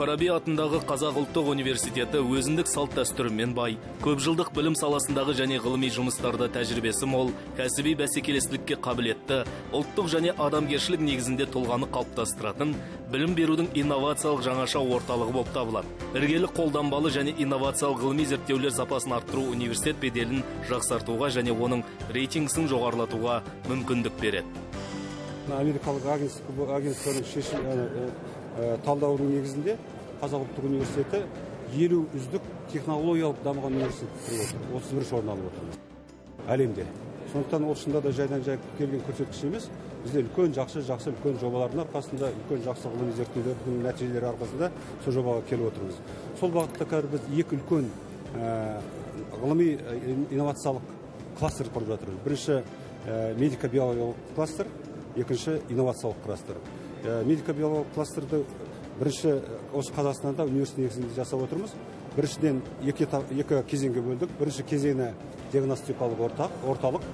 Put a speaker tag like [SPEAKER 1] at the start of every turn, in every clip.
[SPEAKER 1] фараби атындағы қазақ ұлттық университеті өзіндік салт дәстүрімен бай. Көп жылдық білім саласындағы және ғылыми жұмыстарда тәжірибесі мол кәсіби бәсекелестікке қабілетті ұлттық және адамгершілік негізінде тұлғаны қалыптастыратын білім берудің инновациялық жаңаша орталығы болып табылады. Іргелі қолданбалы және инновациялық ғылыми зерттеулер сапасын арттыру университет беделін жақсартуға және оның рейтингісін жоғарылатуға мүмкіндік береді.
[SPEAKER 2] Америкалық агенттіктердің шешім талдауының негізінде қазақ ұлттық университеті елу үздік технологиялық дамыған университет отыр. Отыз бірінші орын алып отыр әлемде. Сондықтан ол шынында да жайдан жай келген көрсеткіш емес. Бізде үлкен жақсы жақсы үлкен жобалардың арқасында үлкен жақсы ғылыми зерттеулердің нәтижелері арқасында сол жобаға келіп отырмыз. Сол бағытта қазір біз екі үлкен ғылыми инновациялық кластер құрып жатырмыз. Бірінші медико биологиялық кластер екінші инновациялық кластер. Медико биологиялық кластерді бірінші осы қазақстанда университет негізінде жасап отырмыз. Біріншіден екі, екі кезеңге бөлдік. Бірінші кезеңі диагностикалық орталық.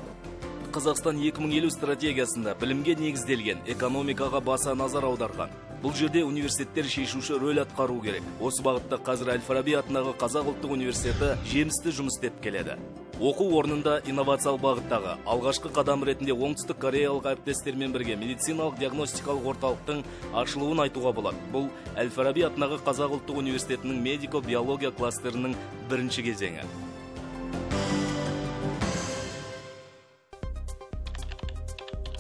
[SPEAKER 1] Қазақстан 2050 стратегиясында білімге негізделген экономикаға баса назар аударған. Бұл жерде университеттер шешуші рөл атқару керек. Осы бағытта қазір әл фараби атындағы қазақ ұлттық университеті жемісті жұмыс істеп келеді. Оқу орнында инновациялық бағыттағы алғашқы қадам ретінде оңтүстік кореялық әріптестермен бірге медициналық диагностикалық орталықтың ашылуын айтуға болады. Бұл әл фараби атындағы қазақ ұлттық университетінің медико биология кластерінің бірінші кезеңі.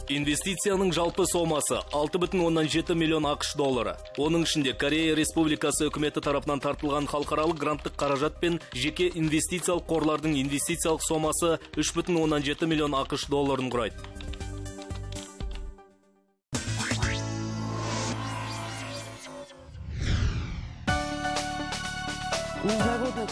[SPEAKER 1] Инвестицияның жалпы сомасы 6,7 миллион ақш доллары. Оның ішінде Корея Республикасы үкіметі тарапынан тартылған халықаралық гранттық қаражат пен жеке инвестициялық қорлардың инвестициялық сомасы 3,7 миллион ақш долларын құрайды.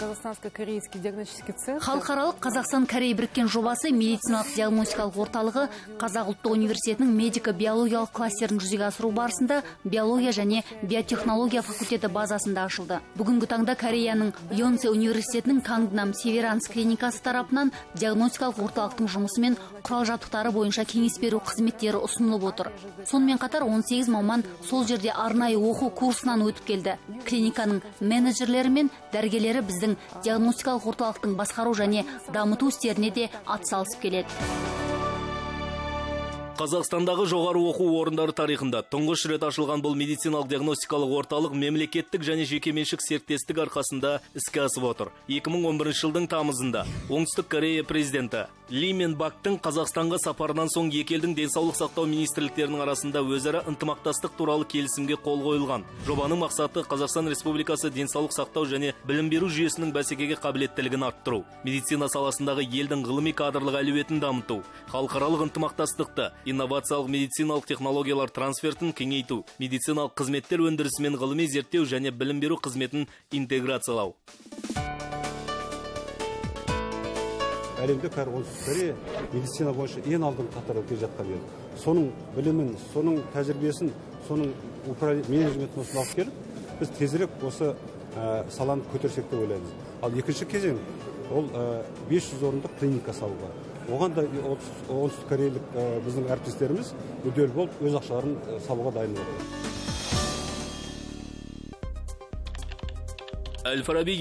[SPEAKER 3] Международный казахстанско-корейский диагностический центр.
[SPEAKER 4] Халықаралық Қазақстан Корей біріккен жобасы медициналық диагностикалық орталығы Қазақ ұлттық университетінің медико-биологиялық кластерін жүзеге асыру барысында биология және биотехнология факультеті базасында ашылды. Бүгінгі таңда Кореяның Йонсе университетінің Кангнам Северанс клиникасы тарапынан диагностикалық орталықтың жұмысымен құрал жабдықтары бойынша кеңес беру қызметтері ұсынылып отыр. Сонымен қатар 18 маман сол жерде арнайы оқу курсынан өтіп келді. Клиниканың менеджерлері мен дәрігерлері біздің диагностикалық орталықтың басқару және дамыту істеріне де атсалысып келеді.
[SPEAKER 1] Қазақстандағы жоғары оқу орындары тарихында тұңғыш рет ашылған бұл медициналық диагностикалық орталық мемлекеттік және жекеменшік серіктестік арқасында іске асып отыр. 2011 жылдың тамызында Оңтүстік Корея президенті Ли мен Бактың Қазақстанға сапарынан соң екі елдің денсаулық сақтау министрліктерінің арасында өзара ынтымақтастық туралы келісімге қол қойылған. Жобаның мақсаты Қазақстан Республикасы денсаулық сақтау және білім беру жүйесінің бәсекеге қабілеттілігін арттыру, медицина саласындағы елдің ғылыми кадрлық әлеуетін дамыту, халықаралық ынтымақтастықты инновациялық медициналық технологиялар трансфертін кеңейту медициналық қызметтер өндірісі мен ғылыми зерттеу және білім беру қызметін интеграциялау.
[SPEAKER 2] Әлемде қазір оңтүстік корея медицина бойынша ең алдыңғы қатарда келе жатқан ел соның білімін соның тәжірибесін соның менеджментін осыны алып келіп біз тезірек осы саланы көтерсек деп ойлаймыз. Ал екінші кезең ол 500 орындық клиника салуға оған да оңтүстік корейлік біздің әріптестеріміз мүдделі болып өз ақшаларын салуға дайын отыр
[SPEAKER 1] әл фараби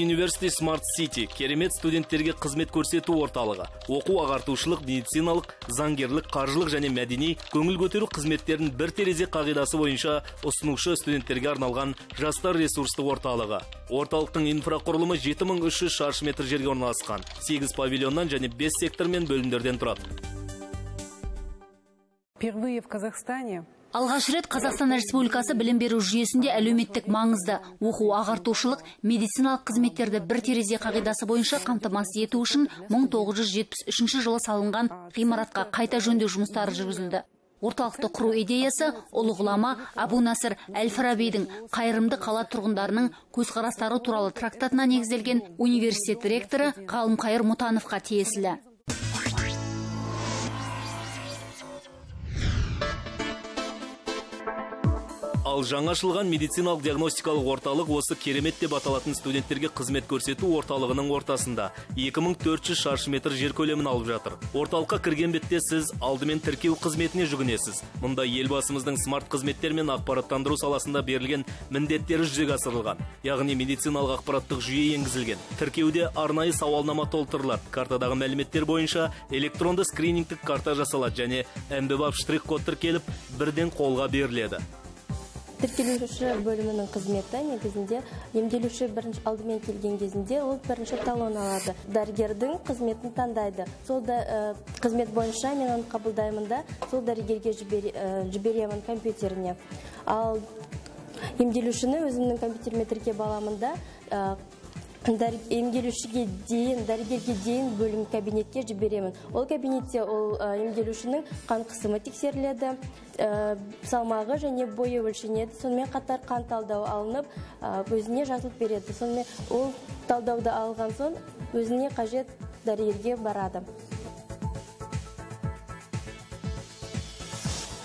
[SPEAKER 1] смарт сити керемет студенттерге қызмет көрсету орталығы. Оқу ағартушылық медициналық заңгерлік қаржылық және мәдени көңіл көтеру қызметтерін бір терезе қағидасы бойынша ұсынушы студенттерге арналған жастар ресурстық орталығы. Орталықтың инфрақұрылымы 7300 шаршы метр жерге орналасқан. 8 павильоннан және 5 сектор мен бөлімдерден тұрады.
[SPEAKER 3] Впервые в казахстане
[SPEAKER 4] Алғаш рет Қазақстан Республикасы білім беру жүйесінде әлеуметтік маңызды оқу ағартушылық медициналық қызметтерді бір терезе қағидасы бойынша қамтамасыз ету үшін 1973 жылы салынған ғимаратқа қайта жөндеу жұмыстары жүргізілді. Орталықты құру идеясы ұлы ғұлама абу насыр әл фарабидің қайырымды қала тұрғындарының көзқарастары туралы трактатына негізделген университет ректоры ғалымқайыр мұтановқа тиесілі.
[SPEAKER 1] Ал жаңа ашылған медициналық диагностикалық орталық осы керемет деп аталатын студенттерге қызмет көрсету орталығының ортасында 2400 шаршы метр жер көлемін алып жатыр. Орталыққа кірген бетте сіз алдымен тіркеу қызметіне жүгінесіз. Мұнда елбасымыздың смарт қызметтер мен ақпараттандыру саласында берілген міндеттері жүзеге асырылған. Яғни медициналық ақпараттық жүйе енгізілген. Тіркеуде арнайы сауалнама толтырылады. Картадағы мәліметтер бойынша электронды скринингтік карта жасалады және әмбебап штрих-код тіркеліп бірден қолға беріледі
[SPEAKER 5] тіркелуші бөлімінің қызметі негізінде емделуші бірінші алдымен келген кезінде ол бірінші талон алады. Дәрігердің қызметін таңдайды. Сол да қызмет бойынша мен оны қабылдаймын да сол дәрігерге жіберемін компьютеріне. Ал емделушіні өзімнің компьютеріме тіркеп аламын да емделушіге дейін дәрігерге дейін бөлім кабинетке жіберемін. Ол кабинетте ол емделушінің қан қысымы тексеріледі салмағы және бойы өлшенеді. Сонымен қатар қан талдауы алынып өзіне жазылып береді. Сонымен ол талдауды алған соң өзіне қажет дәрігерге барады.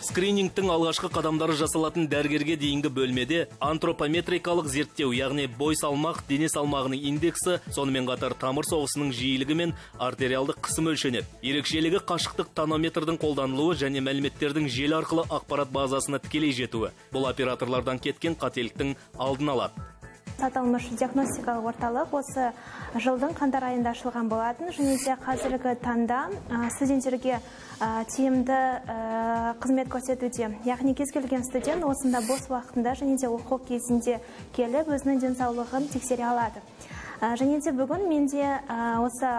[SPEAKER 1] Скринингтің алғашқы қадамдары жасалатын дәрігерге дейінгі бөлмеде антропометрикалық зерттеу яғни бой салмақ дене салмағының индексі сонымен қатар тамыр соғысының жиілігі мен артериалдық қысым өлшенеді. Ерекшелігі қашықтық тонометрдің қолданылуы және мәліметтердің желі арқылы ақпарат базасына тікелей жетуі. Бұл операторлардан кеткен қателіктің алдын алады
[SPEAKER 6] аталмыш диагностикалық орталық осы жылдың қаңтар айында ашылған болатын. Және де қазіргі таңда студенттерге тиімді қызмет көрсетуде. Яғни кез келген студент осында бос уақытында және де оқу кезінде келіп өзінің денсаулығын тексере алады. Және де бүгін менде осы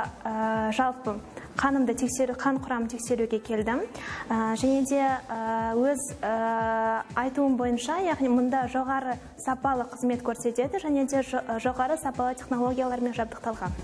[SPEAKER 6] жалпы қанымды тексеру қан құрамын тексеруге келдім. Және де өз айтуым бойынша яғни мұнда жоғары сапалы қызмет көрсетеді және де жоғары сапалы технологиялармен жабдықталған.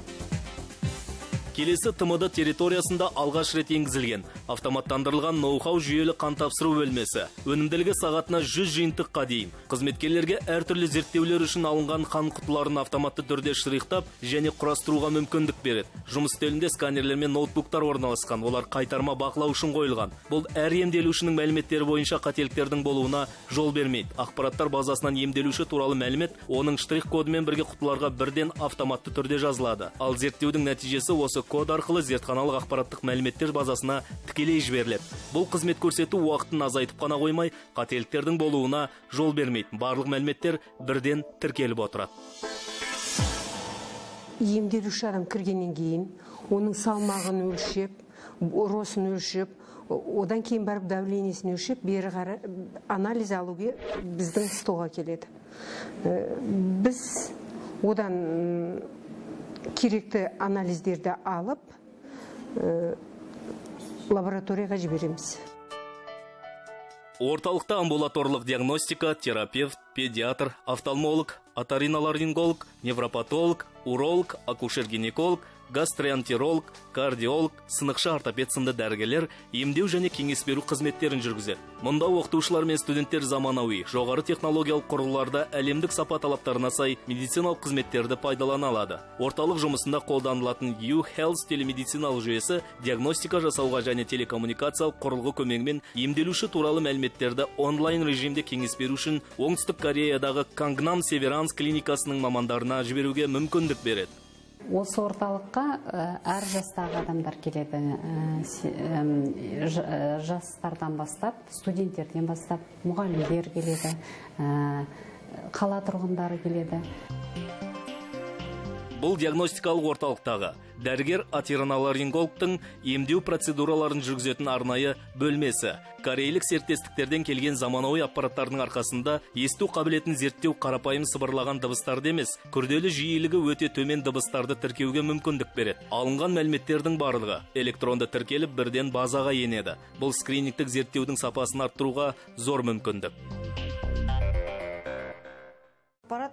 [SPEAKER 1] Келесі тмд территориясында алғаш рет енгізілген. Автоматтандырылған ноу-хау жүйелі қан тапсыру бөлмесі өнімділігі сағатына 100 жиынтыққа дейін. Қызметкерлерге әртүрлі зерттеулер үшін алынған қан құтыларын автоматты түрде шырықтап және құрастыруға мүмкіндік береді. Жұмыс үстелінде сканерлер мен ноутбуктар орналасқан. Олар қайтарма бақылау үшін қойылған. Бұл әр емделушінің мәліметтері бойынша қателіктердің болуына жол бермейді. Ақпараттар базасынан емделуші туралы мәлімет оның штрих кодымен бірге құтыларға бірден автоматты түрде жазылады. Ал зерттеудің нәтижесі осы код арқылы зертханалық ақпараттық мәліметтер базасына тікелей жіберіледі. Бұл қызмет көрсету уақытын азайтып қана қоймай қателіктердің болуына жол бермейді. Барлық мәліметтер бірден тіркеліп отырады.
[SPEAKER 7] Емделуші адам кіргеннен кейін оның салмағын өлшеп росын өлшеп одан кейін барып давлениесін өлшеп бері қарай анализ алуға біздің столға келеді. Біз одан керекті анализдерді алып лабораторияға жібереміз.
[SPEAKER 1] Орталықта амбулаторлық диагностика терапевт педиатр офтальмолог оториноларинголог невропатолог уролог акушер гинеколог гастроэнтеролог кардиолог сынықшы ортопед сынды дәрігерлер емдеу және кеңес беру қызметтерін жүргізеді. Мұнда оқытушылар мен студенттер заманауи жоғары технологиялық құрылғыларда әлемдік сапа талаптарына сай медициналық қызметтерді пайдалана алады. Орталық жұмысында қолданылатын U Health телемедициналық жүйесі диагностика жасауға және телекоммуникациялық құрылғы көмегімен емделуші туралы мәліметтерді онлайн режимде кеңес беру үшін оңтүстік кореядағы кангнам северанс клиникасының мамандарына жіберуге мүмкіндік береді.
[SPEAKER 8] Осы орталыққа әр жастағы адамдар келеді. Жастардан бастап студенттерден бастап мұғалімдер келеді. Қала тұрғындары келеді.
[SPEAKER 1] Бұл диагностикалық орталықтағы дәрігер оториноларингологтың емдеу процедураларын жүргізетін арнайы бөлмесі. Корейлік серіктестіктерден келген заманауи аппараттардың арқасында есту қабілетін зерттеу қарапайым сыбырлаған дыбыстарды емес күрделі жиілігі өте төмен дыбыстарды тіркеуге мүмкіндік береді. Алынған мәліметтердің барлығы электронды тіркеліп бірден базаға енеді. Бұл скринингтік зерттеудің сапасын арттыруға зор мүмкіндік.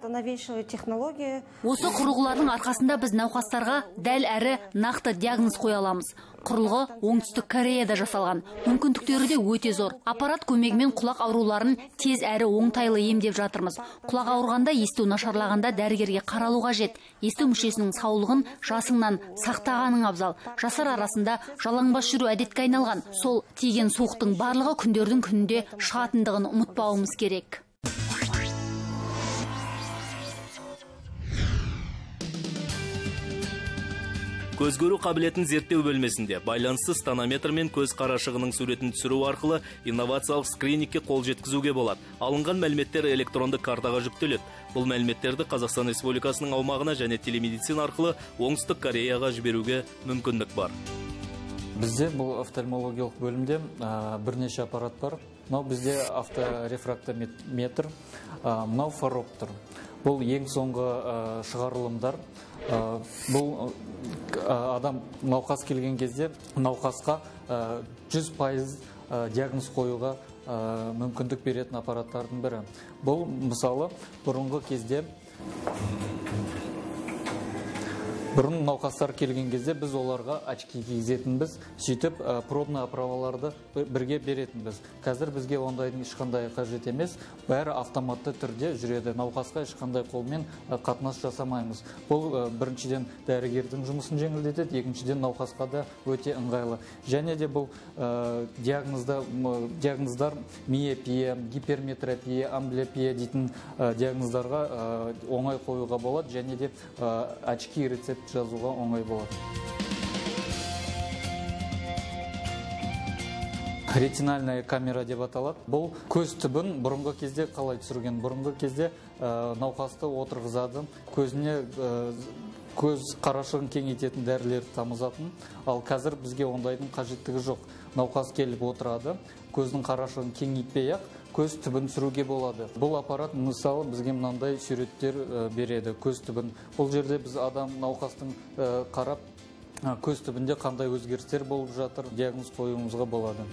[SPEAKER 9] Аппарат новейшая технология
[SPEAKER 4] осы құрылғылардың арқасында біз науқастарға дәл әрі нақты диагноз қоя аламыз. Құрылғы оңтүстік кореяда жасалған. Мүмкіндіктері де өте зор. Аппарат көмегімен құлақ ауруларын тез әрі оңтайлы емдеп жатырмыз. Құлақ ауырғанда есту нашарлағанда дәрігерге қаралу қажет. Есту мүшесінің саулығын жасыңнан сақтағаның абзал. Жастар арасында жалаңбас жүру әдетке айналған. Сол тиген суықтың барлығы күндердің күнінде шығатындығын ұмытпауымыз керек.
[SPEAKER 1] Көз көру қабілетін зерттеу бөлмесінде байланыссыз тонометр мен көз қарашығының суретін түсіру арқылы инновациялық скринингке қол жеткізуге болады. Алынған мәліметтер электронды картаға жүктеледі. Бұл мәліметтерді қазақстан республикасының аумағына және телемедицина арқылы оңтүстік кореяға жіберуге мүмкіндік бар.
[SPEAKER 10] Бізде бұл офтальмологиялық бөлімде ә, бірнеше аппарат бар. Мынау бізде авторефрактометр ә, мынау бұл ең соңғы ә, шығарылымдар. Бұл ә, адам науқас келген кезде науқасқа 100 пайыз диагноз қоюға мүмкіндік беретін аппараттардың бірі. Бұл мысалы бұрынғы кезде бұрын науқастар келген кезде біз оларға очки кигізетінбіз сөйтіп ә, пробный оправаларды бір- бірге беретінбіз. Қазір бізге ондайдың ешқандай қажет емес бәрі автоматты түрде жүреді. Науқасқа ешқандай қолмен қатынас жасамаймыз. Бұл біріншіден дәрігердің жұмысын жеңілдетеді екіншіден науқасқа да өте ыңғайлы. Және де бұл диагнозда диагноздар миопия гиперметропия амблиопия дейтін диагноздарға оңай қоюға болады. Және де очки рецепт жазуға оңай болады. Ретинальная камера деп аталады. Бұл көз түбін бұрынғы кезде қалай түсірген? Бұрынғы кезде ә, науқасты отырғызады көзіне ә, көз қарашығын кеңейтетін дәрілерді тамызатын. Ал қазір бізге ондайдың қажеттігі жоқ. Науқас келіп отырады көздің қарашығын кеңейтпей ақ көз түбін түсіруге болады. Бұл аппарат мысалы бізге мынандай суреттер ә, береді. Көз түбін. Бұл жерде біз адам науқастың ә, қарап көз түбінде қандай өзгерістер болып жатыр диагноз қоюымызға болады.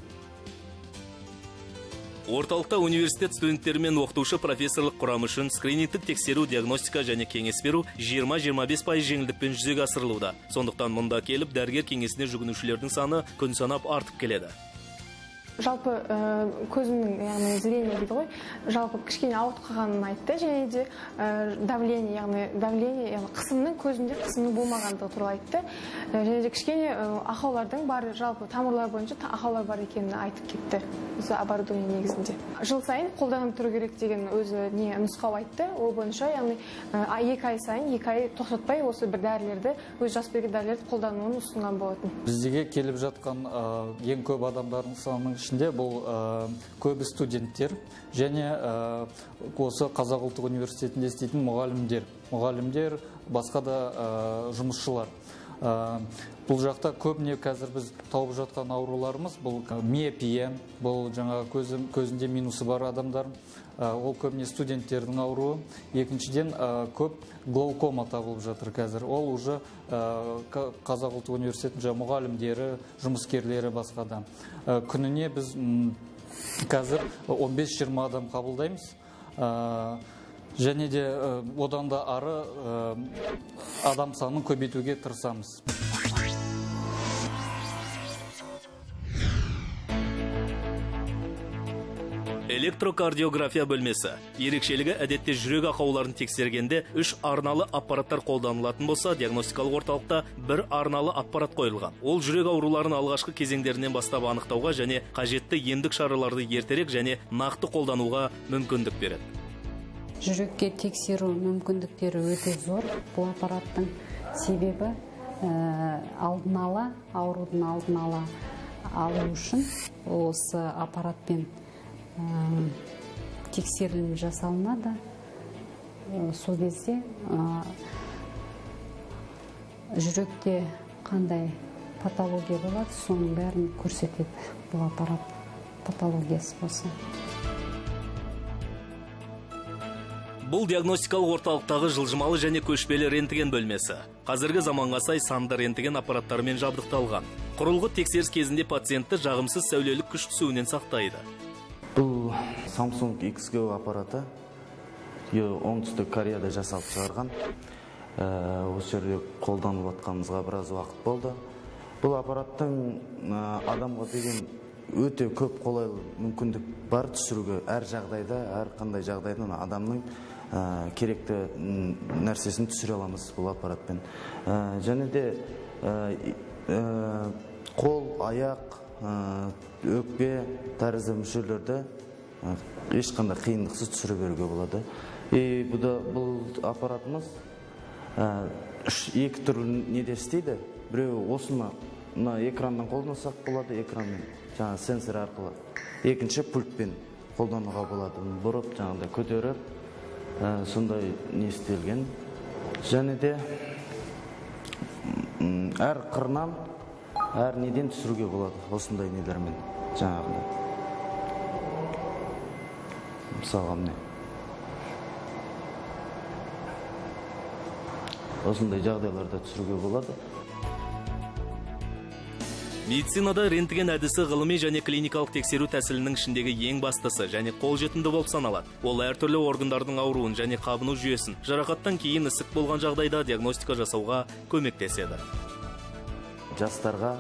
[SPEAKER 1] Орталықта университет студенттері мен оқытушы профессорлық құрам үшін скринингтік тексеру диагностика және кеңес беру 20-25 пайыз жеңілдікпен жүзеге асырылуда. Сондықтан мұнда келіп дәрігер кеңесіне жүгінушілердің саны күн санап артып келеді.
[SPEAKER 11] Жалпы ә, көзімнің яғни зрение дейді ғой жалпы кішкене ауырып қалғанын айтты. Және де ә, давление яғни давление яғни қысымның көзімде қысымның болмағандығы туралы айтты. Ә, және де кішкене ақаулардың бар жалпы тамырлар бойынша ақаулар бар екенін айтып кетті. Осы оборудование негізінде. Жыл сайын қолданып тұру керек деген өзі не нұсқау айтты. Ол бойынша яғни екі ай сайын екі ай тоқтатпай осы бір дәрілерді өзі жазып берген дәрілерді қолдануын ұсынған болатын.
[SPEAKER 10] Біздеге келіп жатқан ең көп адамдардың санының ішінде бұл ә, көбі студенттер және ә, осы қазақ ұлттық университетінде істейтін мұғалімдер. Мұғалімдер басқа да ә, жұмысшылар. Бұл жақта көбіне қазір біз тауып жатқан ауруларымыз бұл миопия бұл жаңа көзі, көзінде минусы бар адамдар ол көбіне студенттердің ауруы. Екіншіден ә, көп глаукома табылып жатыр қазір. Ол уже Ка- қазақ ұлттық университетінің жаңа мұғалімдері жұмыскерлері басқа да күніне біз қазір 15-20 адам қабылдаймыз. Және де одан да ары адам санын көбейтуге тырысамыз.
[SPEAKER 1] Электрокардиография бөлмесі. Ерекшелігі әдетте жүрек ақауларын тексергенде үш арналы аппараттар қолданылатын болса диагностикалық орталықта бір арналы аппарат қойылған. Ол жүрек ауруларын алғашқы кезеңдерінен бастап анықтауға және қажетті емдік шараларды ертерек және нақты қолдануға мүмкіндік береді.
[SPEAKER 8] Жүрекке тексеру мүмкіндіктері өте зор бұл аппараттың себебі ә, алдын ала аурудың алдын ала алу үшін осы аппаратпен тексерілім жасалынады Ә, сол кезде ә, жүректе қандай патология болады соның бәрін көрсетеді бұл аппарат патологиясы болса.
[SPEAKER 1] Бұл диагностикалық орталықтағы жылжымалы және көшпелі рентген бөлмесі. Қазіргі заманға сай санды рентген аппараттарымен жабдықталған. Құрылғы тексеріс кезінде пациентті жағымсыз сәулелік күш түсуінен сақтайды.
[SPEAKER 12] Бұл samsung xgo аппараты оңтүстік кореяда жасалып шығарған. Ә, осы жерде қолданып жатқанымызға біраз уақыт болды. Бұл аппараттың ә, адамға деген өте көп қолайлы мүмкіндік бар түсіруге. Әр жағдайда әр қандай жағдайда ана адамның ә, керекті нәрсесін түсіре аламыз бұл аппаратпен. Ә, және де ә, ә, қол аяқ өкпе тәрізді мүшелерді ешқандай қиындықсыз түсіре беруге болады. И бұл аппаратымыз үш екі түрлі неде істейді. Біреуі осыны мына экраннан қолдансақ болады экранмен жаңағы сенсор арқылы. Екінші пультпен қолдануға болады. Бұрып жаңағыдай көтеріп ә, сондай не істелген. Және де әр қырынан әр неден түсіруге болады осындай нелермен? Жаңағыдай. Мысалға міне. Осындай жағдайларда түсіруге болады.
[SPEAKER 1] Медицинада рентген әдісі ғылыми және клиникалық тексеру тәсілінің ішіндегі ең бастысы және қолжетімді болып саналады. Ол әртүрлі органдардың ауруын және қабыну жүйесін жарақаттан кейін ісік болған жағдайда диагностика жасауға көмектеседі.
[SPEAKER 12] Жастарға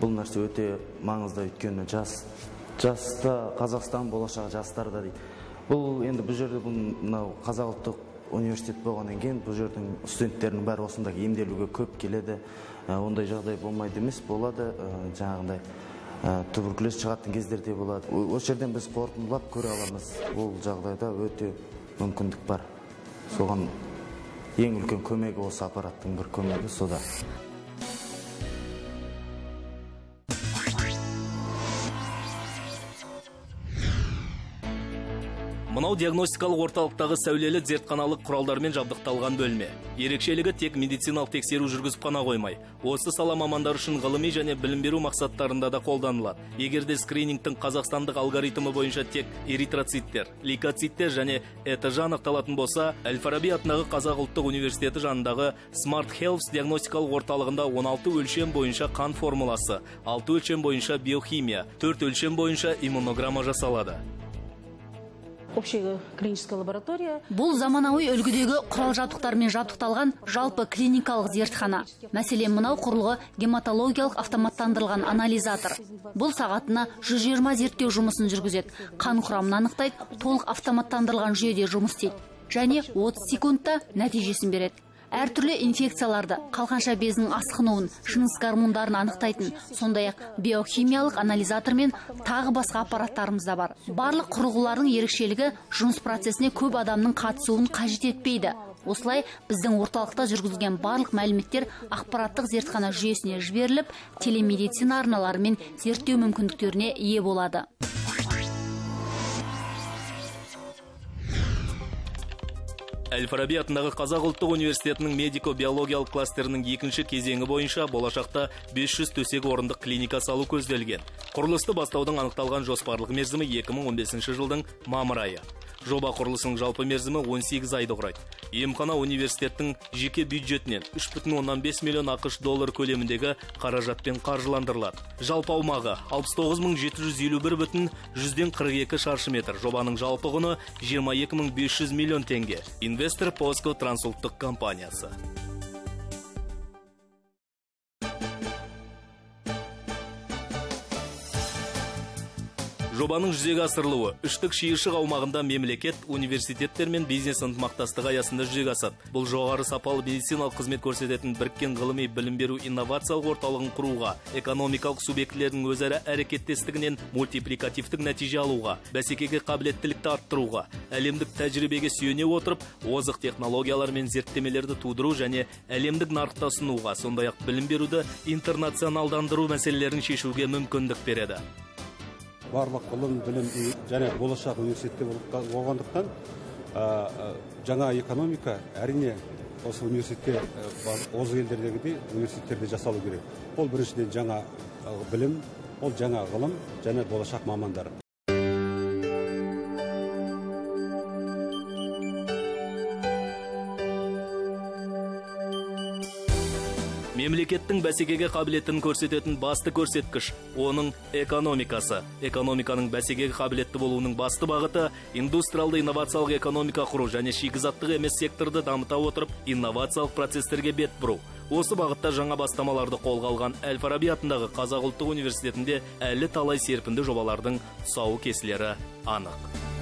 [SPEAKER 12] бұл нәрсе өте маңызды өйткені жас жаста қазақстан болашақ жастарда дейді. Бұл енді бұл жерде бұл мынау қазақ ұлттық университет болғаннан кейін бұл жердің студенттерінің бәрі осында емделуге көп келеді. Ә, ондай жағдай болмайды емес болады. Ә, жаңағындай ә, туберкулез шығатын кездерде болады. О- осы жерден біз қорытындылап көре аламыз. Ол жағдайда өте мүмкіндік бар. Соған ең үлкен көмегі осы аппараттың бір көмегі сода.
[SPEAKER 1] Мынау диагностикалық орталықтағы сәулелі зертханалық құралдармен жабдықталған бөлме. Ерекшелігі тек медициналық тексеру жүргізіп қана қоймай осы сала мамандары үшін ғылыми және білім беру мақсаттарында да қолданылады. Егер де скринингтің қазақстандық алгоритмі бойынша тек эритроциттер лейкоциттер және этж анықталатын болса әл фараби атындағы қазақ ұлттық университеті жанындағы смарт health диагностикалық орталығында 16 өлшем бойынша қан формуласы 6 өлшем бойынша биохимия 4 өлшем бойынша иммунограмма жасалады.
[SPEAKER 13] Клиническая лаборатория.
[SPEAKER 4] Бұл заманауи үлгідегі құрал жабдықтармен жабдықталған жалпы клиникалық зертхана. Мәселен мынау құрылғы гематологиялық автоматтандырылған анализатор. Бұл сағатына 120 зерттеу жұмысын жүргізеді. Қан құрамын анықтайды толық автоматтандырылған жүйеде жұмыс істейді. Және 30 секундта нәтижесін береді. Әртүрлі инфекцияларды қалқанша безінің асқынуын жыныс гормондарын анықтайтын сондай ақ биохимиялық анализатор мен тағы басқа аппараттарымыз да бар. Барлық құрылғылардың ерекшелігі жұмыс процесіне көп адамның қатысуын қажет етпейді. Осылай біздің орталықта жүргізілген барлық мәліметтер ақпараттық зертхана жүйесіне жіберіліп телемедицина арналары мен зерттеу мүмкіндіктеріне ие болады.
[SPEAKER 1] Әл фараби атындағы қазақ ұлттық университетінің медико биологиялық кластерінің екінші кезеңі бойынша болашақта 500 төсек орындық клиника салу көзделген. Құрылысты бастаудың анықталған жоспарлық мерзімі 2015 жылдың мамыр айы. Жоба құрылысының жалпы мерзімі 18 айды құрайды. Емхана университеттің жеке бюджетінен 3,5 миллион ақш доллар көлеміндегі қаражатпен қаржыландырылады. Жалпы аумағы 69751 бүтін жүзден 42 шаршы метр. Жобаның жалпы құны 22500 миллион теңге. Инвестор поско трансұлттық компаниясы. Жобаның жүзеге асырылуы үштік шиыршық аумағында мемлекет, университеттер мен бизнес ынтымақтастығы аясында жүзеге асады. Бұл жоғары сапалы медициналық қызмет көрсететін біріккен ғылыми білім беру инновациялық орталығын құруға, экономикалық субъектілердің өзара әрекеттестігінен мультипликативтік нәтиже алуға, бәсекеге қабілеттілікті арттыруға, әлемдік тәжірибеге сүйене отырып, озық технологиялар мен зерттемелерді тудыру және әлемдік нарықта ұсынуға, сондай-ақ білім беруді интернационалдандыру мәселелерін шешуге мүмкіндік береді.
[SPEAKER 2] Барлық ғылым білім және болашақ университетте болғандықтан жаңа экономика әрине осы университетте бар- озық елдердегідей университеттерде жасалу керек. Ол біріншіден жаңа ә, білім ол жаңа ғылым және болашақ мамандар.
[SPEAKER 1] Мемлекеттің бәсекеге қабілетін көрсететін басты көрсеткіш оның экономикасы. Экономиканың бәсекеге қабілетті болуының басты бағыты индустриалды инновациялық экономика құру және шикізаттық емес секторды дамыта отырып инновациялық процестерге бет бұру. Осы бағытта жаңа бастамаларды қолға алған Әл Фараби атындағы Қазақ ұлттық университетінде әлі талай серпінді жобалардың тұсауы кесілері анық.